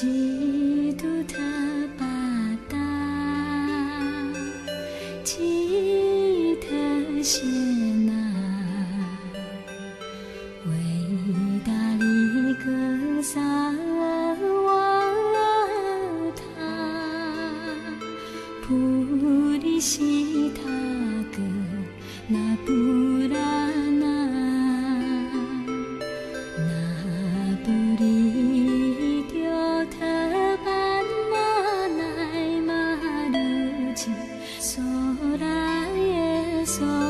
基督他巴达基塔西拉维达里格桑娃他普利希他根那布走。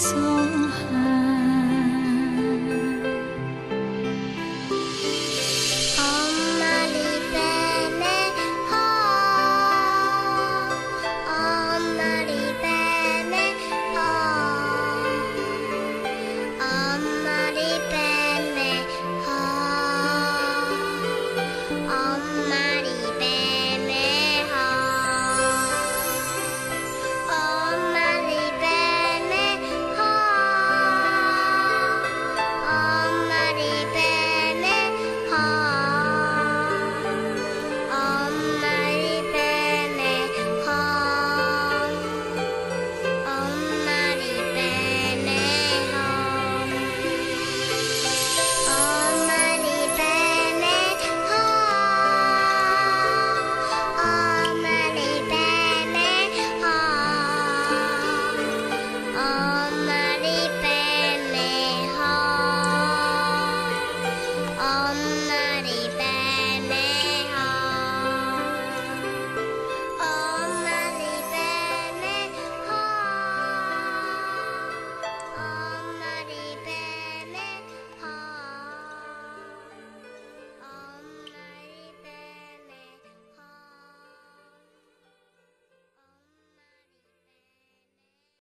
走